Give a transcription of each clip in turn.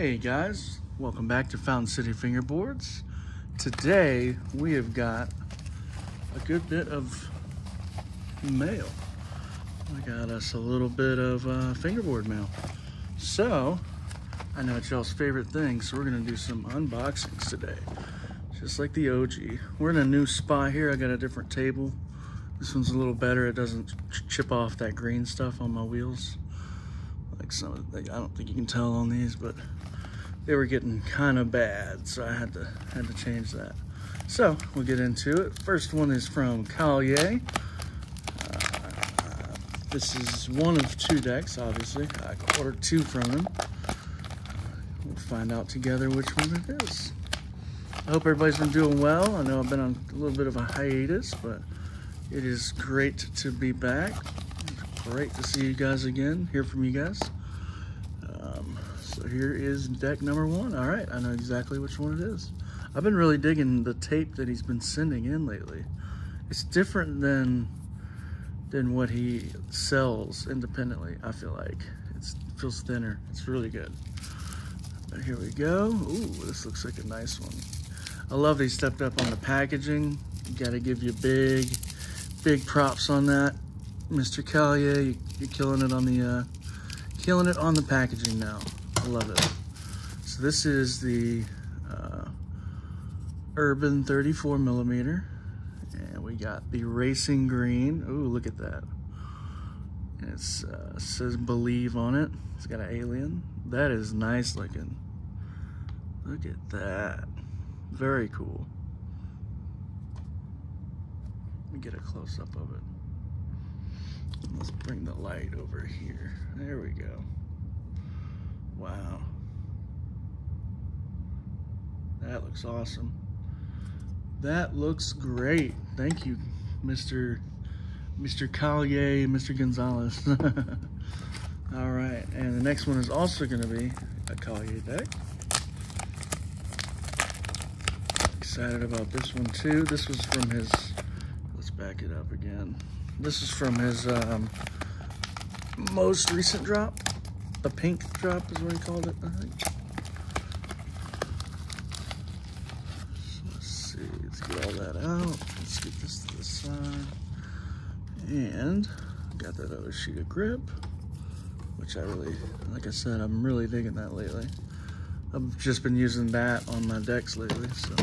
Hey guys, welcome back to Fountain City Fingerboards. Today we have got a good bit of mail. We got us a little bit of uh, fingerboard mail. So, I know it's y'all's favorite thing, so we're gonna do some unboxings today. Just like the OG. We're in a new spot here. I got a different table. This one's a little better. It doesn't chip off that green stuff on my wheels. Like some of the, I don't think you can tell on these, but they were getting kind of bad, so I had to had to change that. So we'll get into it. First one is from Kalye. Uh, this is one of two decks, obviously. I ordered two from him. We'll find out together which one it is. I hope everybody's been doing well. I know I've been on a little bit of a hiatus, but it is great to be back. Great to see you guys again, hear from you guys. Um, so here is deck number one. All right, I know exactly which one it is. I've been really digging the tape that he's been sending in lately. It's different than than what he sells independently, I feel like. It's, it feels thinner. It's really good. But here we go. Ooh, this looks like a nice one. I love they stepped up on the packaging. Got to give you big, big props on that. Mr. Kalye, you, are killing it on the, uh, killing it on the packaging now. I love it. So this is the uh, Urban 34 millimeter. And we got the Racing Green. Ooh, look at that. It uh, says Believe on it. It's got an alien. That is nice looking. Look at that. Very cool. Let me get a close up of it. Let's bring the light over here. There we go. Wow. That looks awesome. That looks great. Thank you, Mr. Mr. Kalye, Mr. Gonzalez. All right, and the next one is also gonna be a Kalye deck. Excited about this one too. This was from his, back it up again. This is from his um, most recent drop. The pink drop is what he called it, I think. So let's see, let's get all that out. Let's get this to the side. And got that other sheet of grip, which I really, like I said, I'm really digging that lately. I've just been using that on my decks lately, so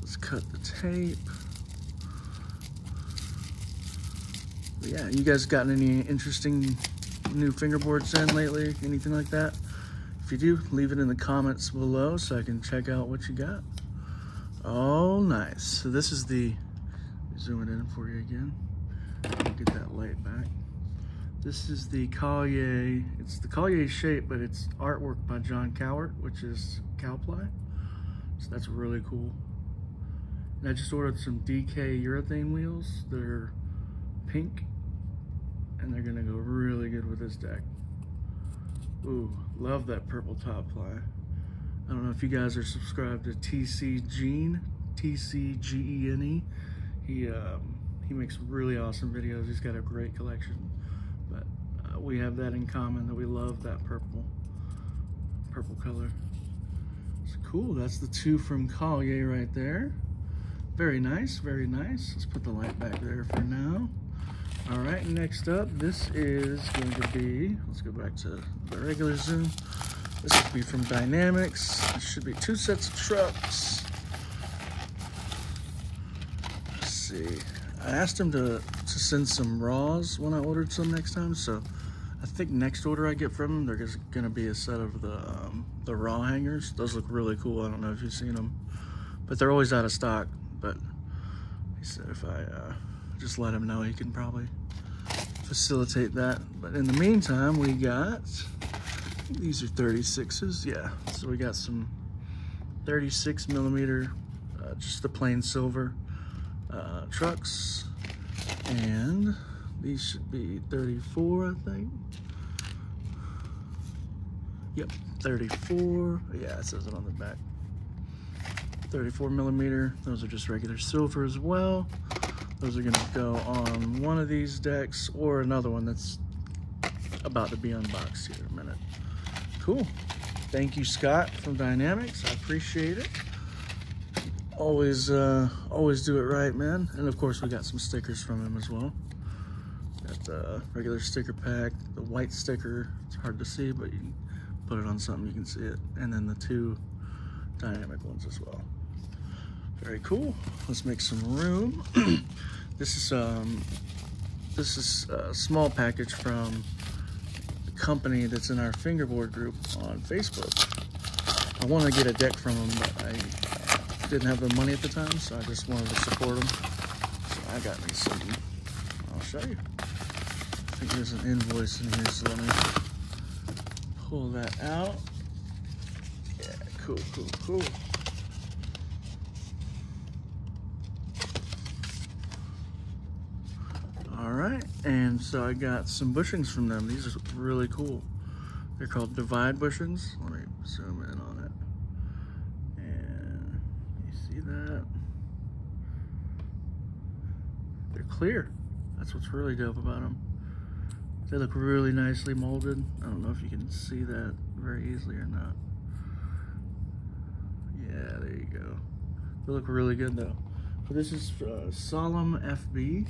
let's cut the tape. But yeah, you guys gotten any interesting new fingerboards in lately? Anything like that? If you do, leave it in the comments below so I can check out what you got. Oh, nice. So this is the, zoom it in for you again. Get that light back. This is the Kalye, it's the Kalye shape, but it's artwork by John Cowart, which is Cowply. So that's really cool. And I just ordered some DK urethane wheels. They're pink and they're gonna go really good with this deck. Ooh, love that purple top ply. I don't know if you guys are subscribed to TC Gene, T-C-G-E-N-E. He, um, he makes really awesome videos. He's got a great collection. But uh, we have that in common that we love that purple, purple color. It's cool. That's the two from Kalye right there. Very nice, very nice. Let's put the light back there for now. All right, next up, this is going to be, let's go back to the regular zoom. This will be from Dynamics. It should be two sets of trucks. Let's see. I asked him to, to send some raws when I ordered some next time, so I think next order I get from him, there's going to be a set of the, um, the raw hangers. Those look really cool. I don't know if you've seen them, but they're always out of stock. But he said if I uh, just let him know, he can probably facilitate that. But in the meantime, we got, these are 36s, yeah. So we got some 36 millimeter, uh, just the plain silver uh, trucks. And these should be 34, I think. Yep, 34. Yeah, it says it on the back. 34 millimeter. Those are just regular silver as well. Those are gonna go on one of these decks or another one that's about to be unboxed here in a minute. Cool. Thank you, Scott from Dynamics. I appreciate it. Always, uh, always do it right, man. And of course, we got some stickers from him as well. Got the regular sticker pack, the white sticker. It's hard to see, but you put it on something, you can see it. And then the two dynamic ones as well. Very cool. Let's make some room. this is um, this is a small package from a company that's in our fingerboard group on Facebook. I want to get a deck from them, but I didn't have the money at the time, so I just wanted to support them. So I got me some. I'll show you. I think there's an invoice in here, so let me pull that out. Yeah, cool, cool, cool. All right, and so I got some bushings from them. These are really cool. They're called divide bushings. Let me zoom in on it. And you see that? They're clear. That's what's really dope about them. They look really nicely molded. I don't know if you can see that very easily or not. Yeah, there you go. They look really good though. But this is uh, Solemn FB.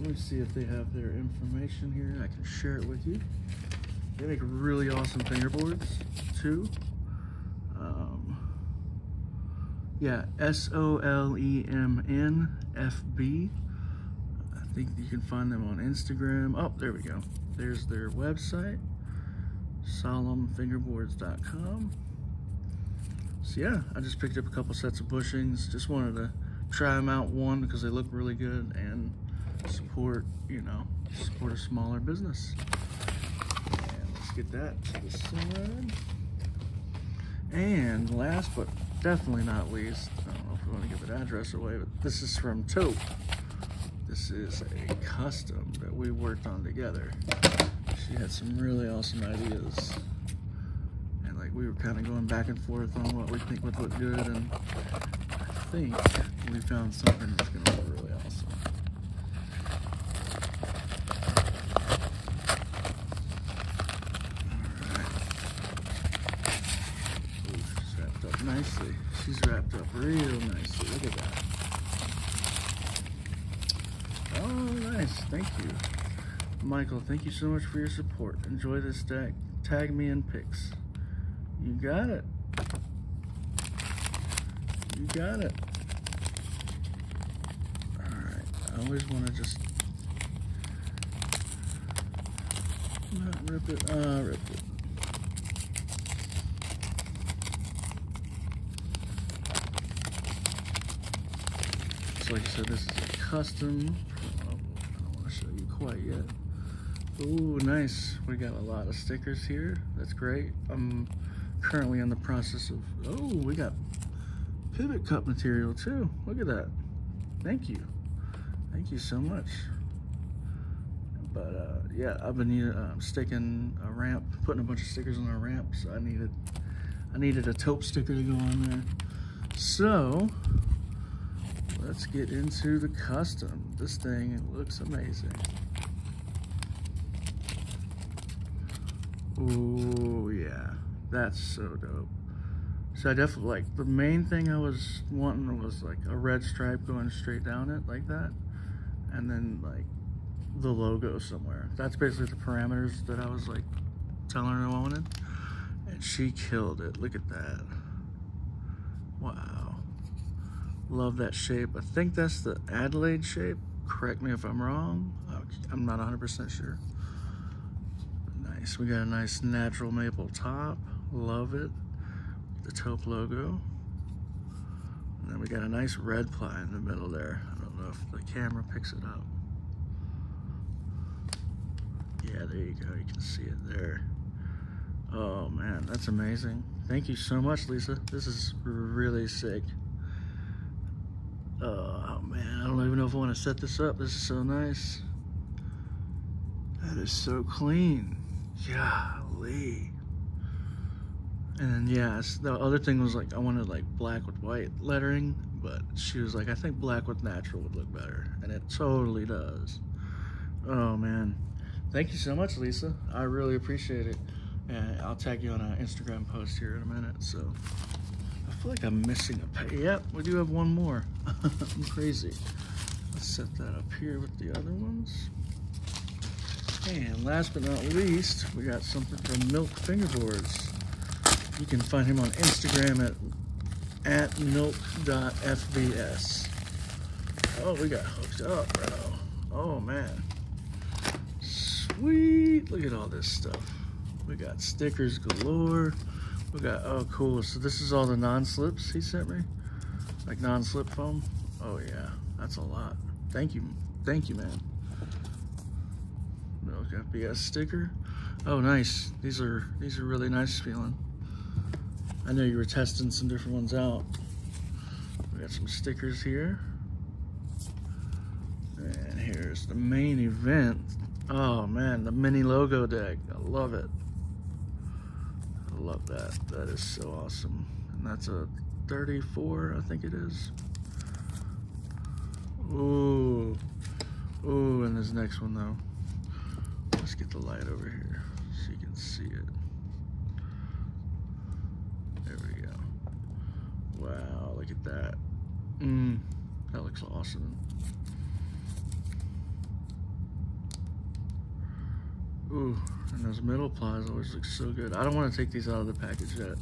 Let me see if they have their information here. I can share it with you. They make really awesome fingerboards too. Um, yeah, S-O-L-E-M-N-F-B. I think you can find them on Instagram. Oh, there we go. There's their website, solemnfingerboards.com. So yeah, I just picked up a couple sets of bushings. Just wanted to try them out, one, because they look really good, and support, you know, support a smaller business. And let's get that to the side. And last but definitely not least, I don't know if we want to give the address away, but this is from Taupe. This is a custom that we worked on together. She had some really awesome ideas. And like we were kind of going back and forth on what we think would look good and I think we found something that's gonna look really awesome. she's wrapped up She's wrapped up real nicely. Look at that. Oh, nice. Thank you. Michael, thank you so much for your support. Enjoy this deck. Tag me in pics. You got it. You got it. Alright. I always want to just not rip it. Uh, rip it. Like I said, this is a custom I don't want to show you quite yet. Ooh, nice. We got a lot of stickers here. That's great. I'm currently in the process of, oh, we got pivot cup material too. Look at that. Thank you. Thank you so much. But uh, yeah, I've been uh, sticking a ramp, putting a bunch of stickers on our ramp. So I needed, I needed a taupe sticker to go on there. So let's get into the custom. This thing looks amazing. Oh yeah, that's so dope. So I definitely like the main thing I was wanting was like a red stripe going straight down it like that, and then like the logo somewhere. That's basically the parameters that I was like telling her I wanted, and she killed it. Look at that. Wow. Love that shape. I think that's the Adelaide shape. Correct me if I'm wrong. I'm not 100% sure nice. We got a nice natural maple top. Love it. The taupe logo. And then we got a nice red ply in the middle there. I don't know if the camera picks it up. Yeah, there you go. You can see it there. Oh man, that's amazing. Thank you so much, Lisa. This is really sick. Oh man, I don't even know if I want to set this up. This is so nice. That is so clean. Golly. And then, the other thing was like, I wanted like black with white lettering, but she was like, I think black with natural would look better. And it totally does. Oh, man. Thank you so much, Lisa. I really appreciate it. And I'll tag you on an Instagram post here in a minute. So feel like I'm missing a page. Yep, we do have one more. I'm crazy. Let's set that up here with the other ones. And last but not least, we got something from Milk Fingerboards. You can find him on Instagram at at milk.fbs. Oh, we got hooked up, bro. Oh, man. Sweet. Look at all this stuff. We got stickers galore. We got, oh, cool. So this is all the non-slips he sent me? Like non-slip foam? Oh, yeah. That's a lot. Thank you. Thank you, man. Milk FBS sticker. Oh, nice. These are, these are really nice feeling. I know you were testing some different ones out. We got some stickers here. And here's the main event. Oh man, the mini logo deck. I love it. I love that. That is so awesome. And that's a 34, I think it is. Ooh. Ooh, and this next one though. Let's get the light over here so you can see it. There we go. Wow, look at that. Mmm, that looks awesome. Ooh, and those metal plies always look so good. I don't want to take these out of the package yet.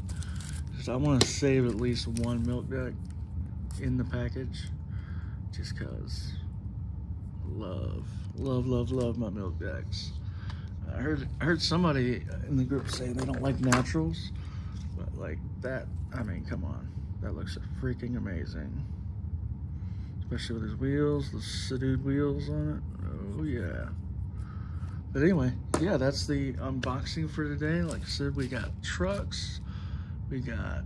Just I want to save at least one milk deck in the package. Just cause love, love, love, love my milk decks. I heard I heard somebody in the group say they don't like naturals, but like that, I mean, come on. That looks freaking amazing. Especially with his wheels, the Sadood wheels on it. Oh yeah. But anyway, yeah, that's the unboxing for today. Like I said, we got trucks, we got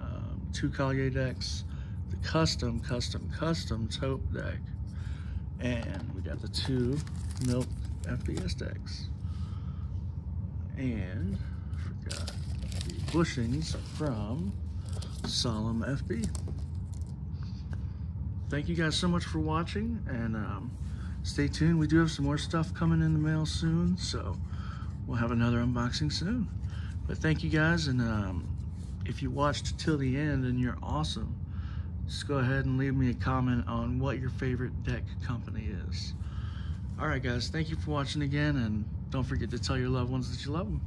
um, two Kalye decks, the custom, custom, custom Taupe deck, and we got the two Milk FBS decks. And forgot the bushings from Solemn FB. Thank you guys so much for watching and um, stay tuned. We do have some more stuff coming in the mail soon, so we'll have another unboxing soon. But thank you guys, and um, if you watched till the end and you're awesome, just go ahead and leave me a comment on what your favorite deck company is. All right, guys, thank you for watching again, and don't forget to tell your loved ones that you love them.